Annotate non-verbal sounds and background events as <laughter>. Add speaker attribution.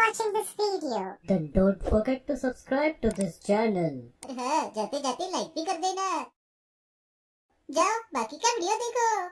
Speaker 1: watching this video.
Speaker 2: Then don't forget to subscribe to this channel. <laughs>
Speaker 1: हाँ जाते like भी कर देना जाओ बाकी का वीडियो देखो